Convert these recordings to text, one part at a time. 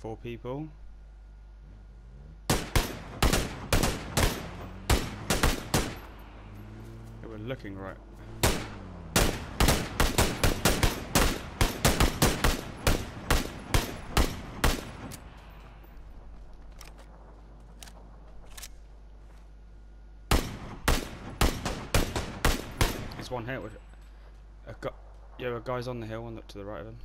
Four people. They were looking right. He's one hit with a gu yeah, a guy's on the hill, one to the right of him.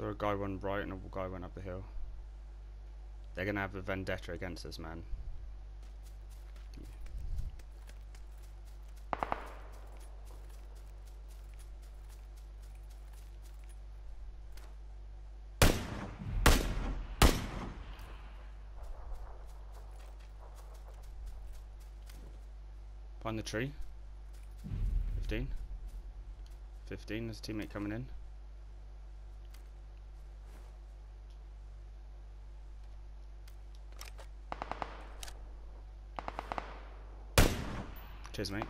Saw a guy went right and a guy went up the hill. They're gonna have a vendetta against us, man. Find the tree. 15. 15, there's a teammate coming in. Cheers, mate.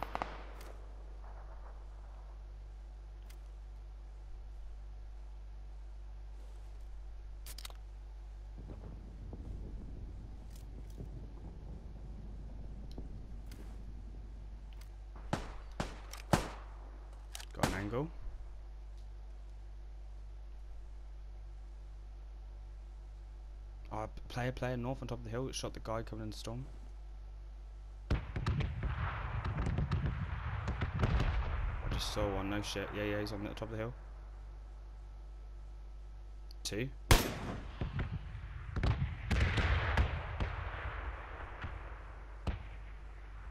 Got an angle. Player, player, north on top of the hill. Shot the guy coming in storm. Saw one. No shit. Yeah, yeah, he's on the top of the hill. Two.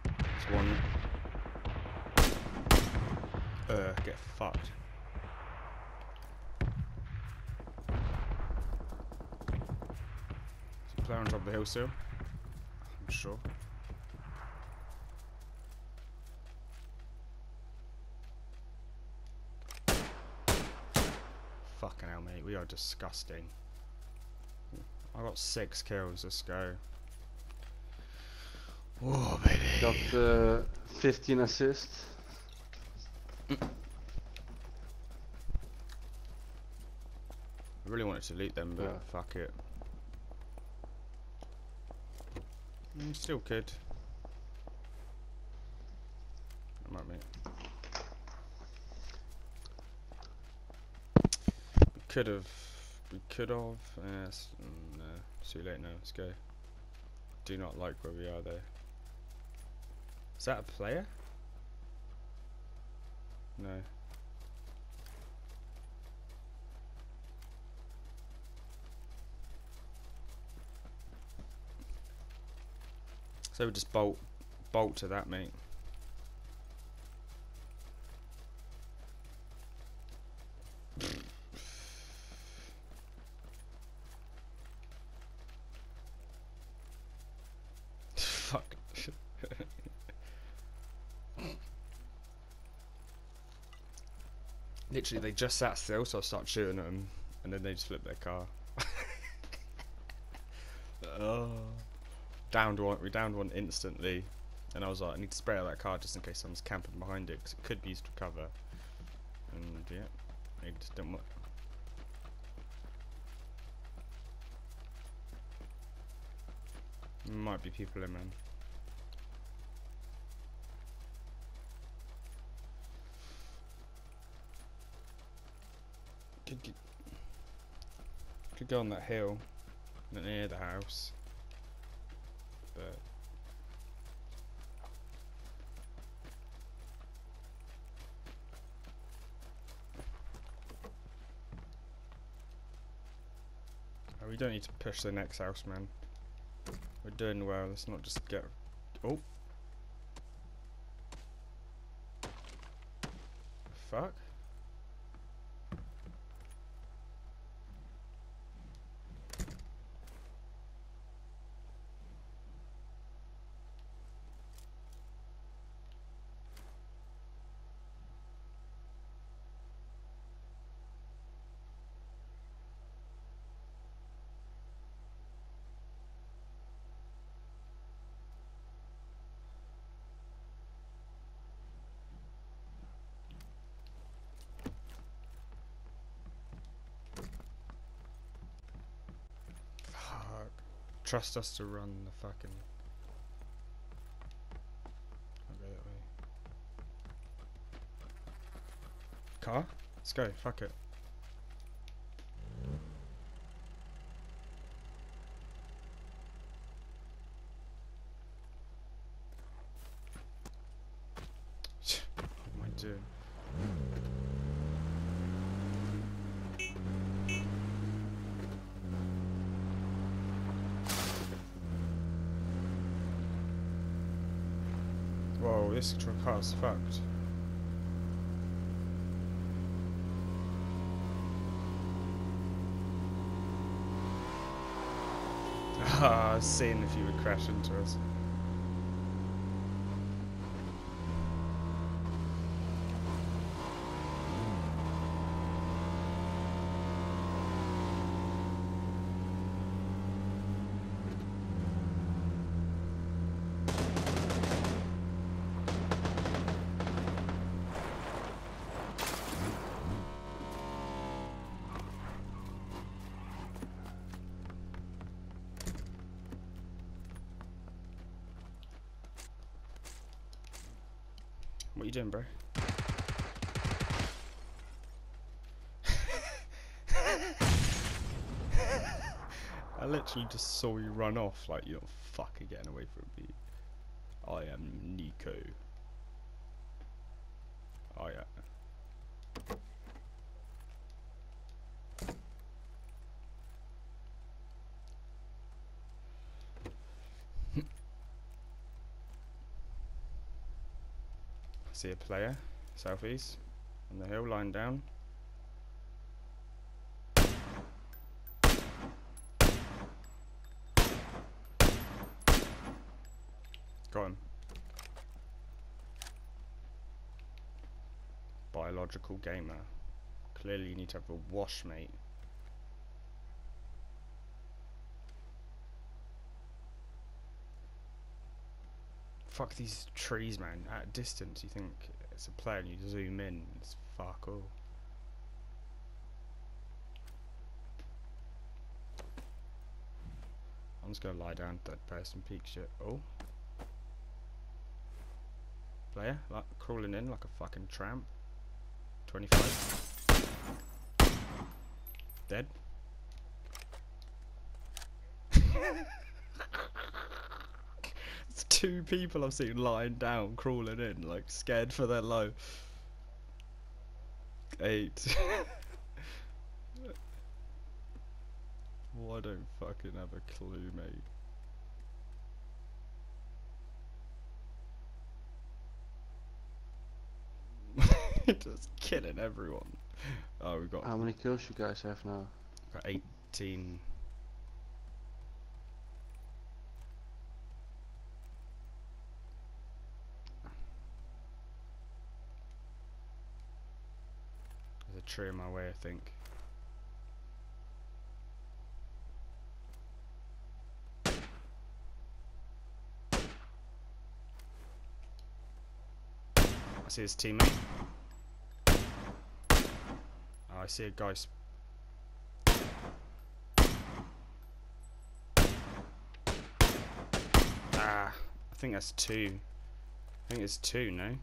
There's one. Uh, get fucked. There's a player on top of the hill still. I'm sure. Fucking hell, mate. We are disgusting. I got six kills. Let's go. Whoa, baby. Got uh, 15 assists. I really wanted to loot them, but Yeah. fuck it. Mm, still could. I might, mate. Could have. We could have. Yes. mm, no. Too late now. Let's go. Do not like where we are there. Is that a player? No. So we just bolt bolt to that, mate. Fuck. Literally, they just sat still, so I start shooting at them, and then they just flip their car. oh. Downed one, we downed one instantly, and I was like, I need to spray out that car just in case someone's camping behind it, because it could be used to cover. And yeah, it just didn't work. Might be people in, man. Could get, could go on that hill near the house, but Oh, we don't need to push the next house, man. We're doing well. Let's not just get. Oh. Fuck. Trust us to run the fucking. Car? Let's go. Fuck it. what am I doing? Whoa, this car's fucked. Ah, seeing if you would crash into us. You doing, bro? I literally just saw you run off like you're not fucking getting away from me. I am Nico. Oh yeah. See a player, southeast, on the hill, lying down. Got him. Biological gamer. Clearly you need to have a wash, mate. Fuck these trees, man. At a distance, you think it's a player and you zoom in, it's fuck all. I'm just gonna lie down, third person peek shit. Oh. Player, like crawling in like a fucking tramp. 25. Dead. two people I've seen lying down, crawling in, like scared for their life. Eight. well, I don't fucking have a clue, mate. Just killing everyone. Oh, we got, How many kills you guys have now? got 18. Tree in my way, I think. I see his teammate. Oh, I see a guy. Ah, I think that's two. I think it's two, no?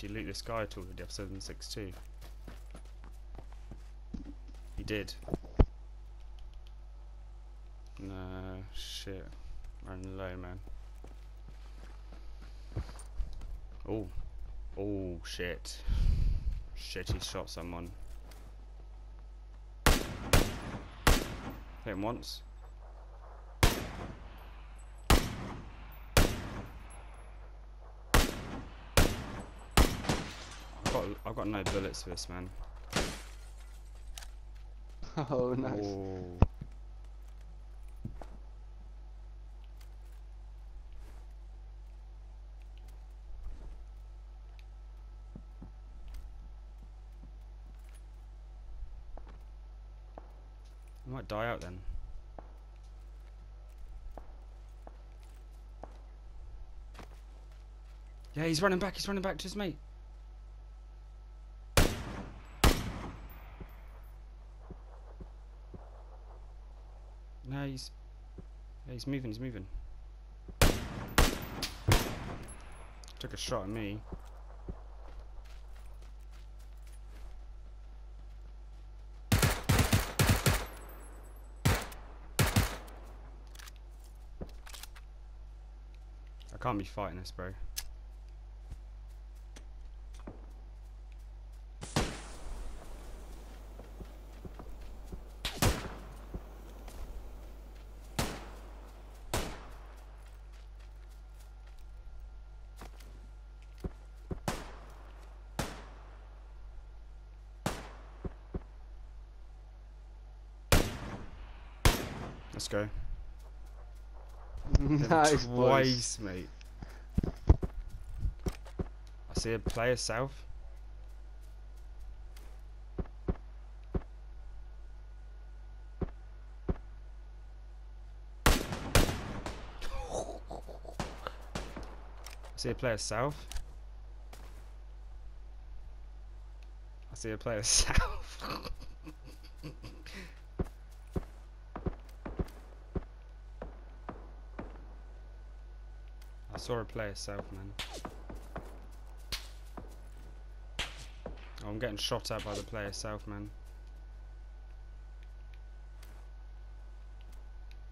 Did loot this guy at all? Did you have 762? He did. No, shit. Running low, man. Oh. Oh, shit. Shit, he shot someone. Hit him once. Got, I've got no bullets for this, man. Oh, nice. I might die out then. Yeah, he's running back. He's running back to his mate. He's. Yeah, he's moving. He's moving. Took a shot at me. I can't be fighting this, bro. Let's go. Nice, boys. Twice, mate. I see a player south. I see a player south. I see a player south. A player south, man. Oh, I'm getting shot at by the player south, man.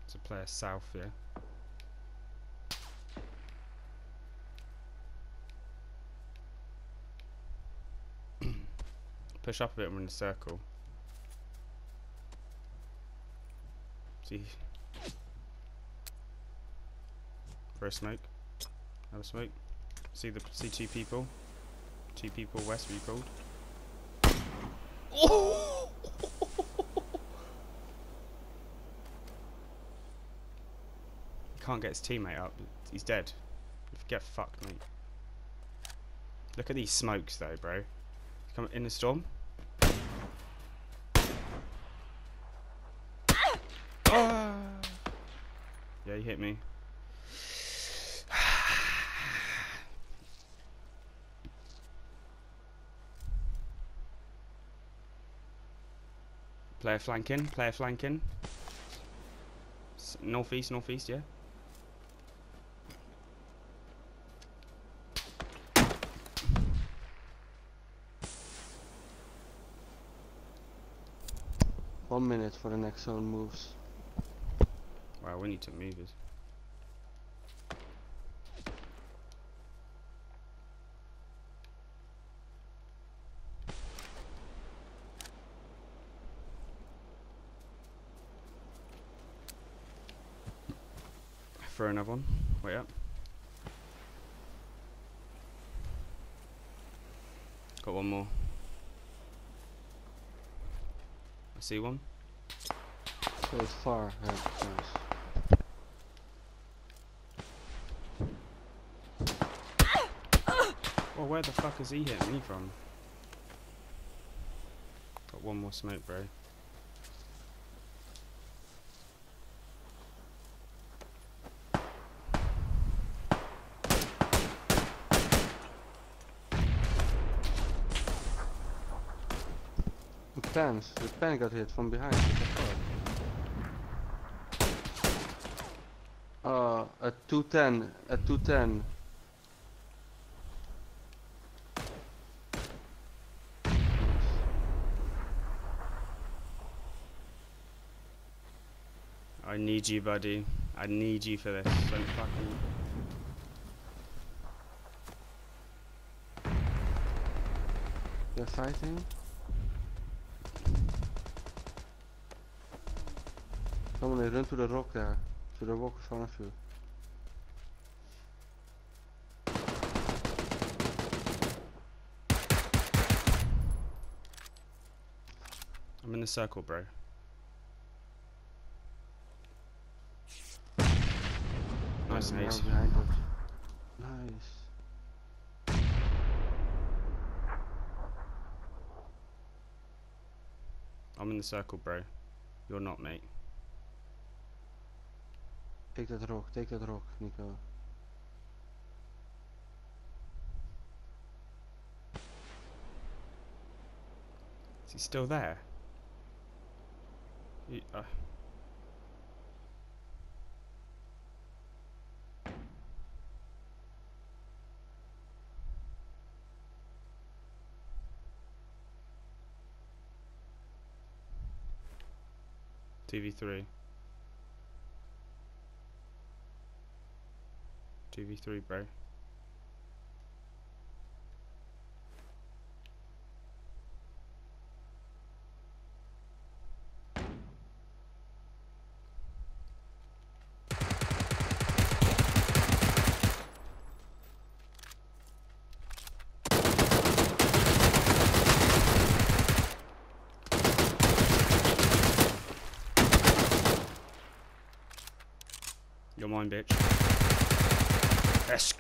It's a player south, yeah. Push up a bit we're in a circle. See. For a smoke. Have a smoke. See the see two people. Two people west. What you called? Oh! can't get his teammate up. He's dead. Get fucked, mate. Look at these smokes, though, bro. Come in the storm. Ah! Yeah, he hit me. Player flanking, player flanking. Northeast, northeast, yeah. One minute for the next zone moves. Wow, we need to move it. Throw another one. Wait up. Got one more. I see one. So far. Well, oh, where the fuck is he hitting me from? Got one more smoke, bro. The. The pen got hit from behind. What the fuck? Uh, at 210. At 210. I need you, buddy. I need you for this. Don't fucking. They're fighting. Someone run to the rock there. To the rock in front of you. I'm in the circle, bro. Nice, Yeah, mate. behind us. Nice. I'm in the circle, bro. You're not, mate. Take that rock, take that rock, Nico. Is he still there? He, uh. TV3. TV3, bro. You're mine, bitch. Yes.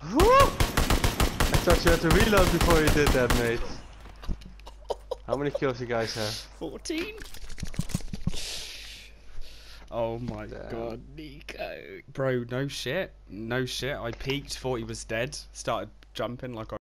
I thought you had to reload before you did that, mate. How many kills you guys have? 14? Oh my Damn. god, Nico. Bro, no shit. No shit. I peeked, thought he was dead. Started jumping like I